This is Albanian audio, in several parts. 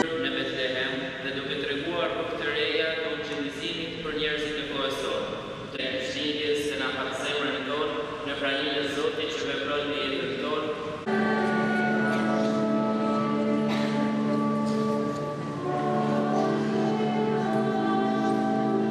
në Betlehem dhe duke treguar rrugë të reja të ungjillizimit për njerëzit e kohës sonë, të Zgjidhjes që na hap zemrën tonë në praninë e Zotit që vepron në jetën tonë,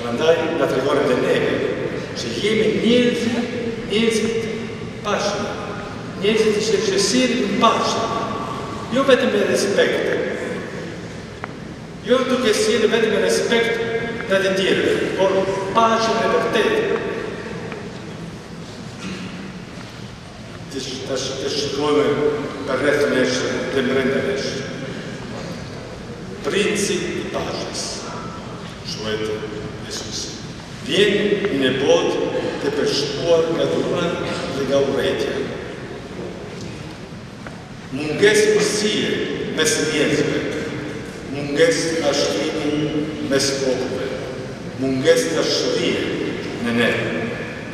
Prandaj na tregon dhe neve që jemi njerëzit, njerëzit e paqes, njerëzit që sjellin paqen, jo vetëm me respekt, jo duke sjellë vetëm respekt ndaj të tjerëve, por paqen e vërtetë. Të shikojmë përreth nesh dhe brenda nesh. Princi i paqes, quhet Jezusi, vjen në botë të përshkuar nga dhuna dhe nga urrejtja. Mungesë besimi mes njerëzve, mungesë bashkimi mes popullve, mungesë dashurie në ne,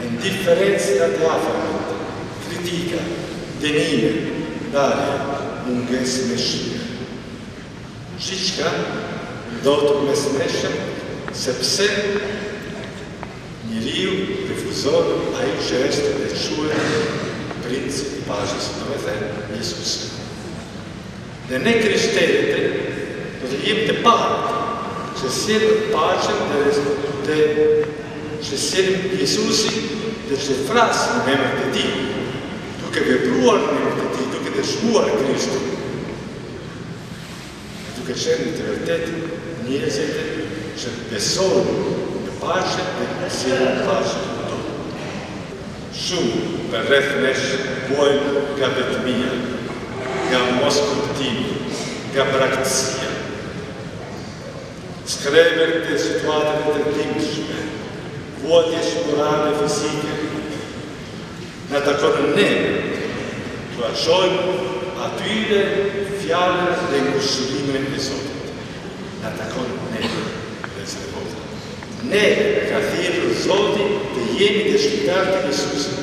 indiferencë ndaj të afërmit, kritika, dënime, ndarje, mungesë mëshire. Gjithçka ndodh mes nesh sepse. Njeriu refuzon atë që është e quhet princi i paqes, domethënë Jezusin. Dhe ne krishterët duhet të jemi të parët që sjellim paqen dhe që sjellim Jezusin dhe që flasim në emër të Tij, duke vepruar në emër të Tij, duke dëshmuar Krishtin. E duke qenë në të vërtetë njerëzit që besojnë në paqe dhe që sjellin paqen në tokë. Shumë përreth nesh vuajnë nga vetmia, nga moskuptimi, nga braktisja. Shkrihen në situata të dhimbshme, vuajtjesh morale fizike. Na takon ne t'ua çojmë atyre fjalën dhe ngushëllimin e Zotit. Na takon ne, vëllezër e motra. Ne na ka thirrur Zoti të jemi dëshmitarë të Jezusit.